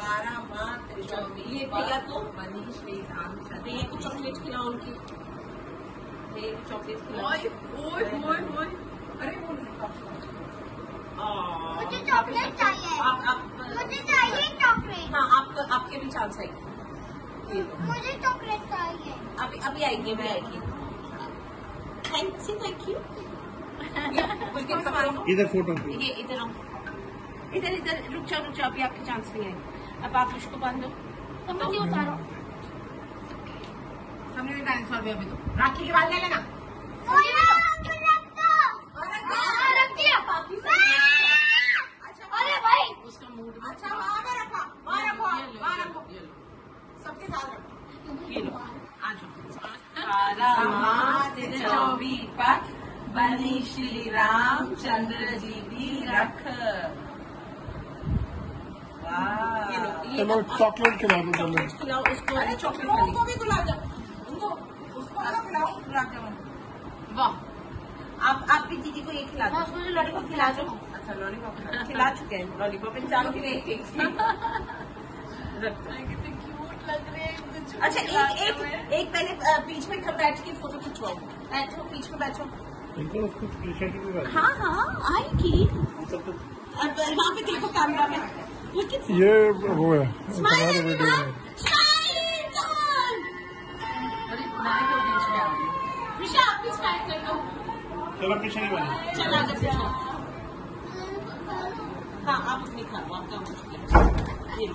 बारह माह त्रिशोभी ये भैया को मनीष भैया को चॉकलेट खिलाओ उनकी। भैया को चॉकलेट खिलाओ। ओए ओए ओए ओए। अरे वो मुझे चॉकलेट चाहिए। आप आप मुझे चाहिए चॉकलेट। हाँ आपका आपके भी चांस है। लो। मुझे चॉकलेट चाहिए। अभी अभी आएगी अभी आएगी। थैंक यू थैंक यू इधर फ़ोटो ये इधर आओ। इधर इधर रुक जाओ रुक जाओ अभी आपके चांस नहीं आए अब आप उसको बांधो समझ उतारो डायनासोर भी अभी तो। राखी के बाद ले लेना। अरे भाई। उसका मूड अच्छा रखो वहाँ रखो वहाँ रखो। सबके साथ रखो। ये लो। आ जाओ। बनी श्री रामचंद्र जी भी रख ये लो, ये चलो चॉकलेट खिला दो चलो खिलाओ उसको चॉकलेट उनको भी गुलाब जामुन उनको उसको अलग खिलाओ गुलाब जामुन वाह। आप आप भी दीदी को ये खिला दो। उसको जो लॉलीपॉप खिला दो। अच्छा लॉलीपॉप खिला चुके हैं। लॉलीपॉप इन चारों के लिए एक एक। सी। रख दो। कितने क्यूट लग रहे हैं अच्छा एक एक एक पहले बीच में बैठ के फ़ोटो खिंचवाओ। बैठो बीच में बैठो। हाँ हाँ आएगी। दो। अब वहाँ पे देखो कैमरा में। ये वो है Smile तुम्हारे वीडियो! में Smile! Come on! अरे नाई को बीच में आ गई ऋषा आप भी स्माइल कर लो चलो पीछे नहीं बने चल आगे पीछे हाँ आप अपनी खाओ आपका मुश्किल है।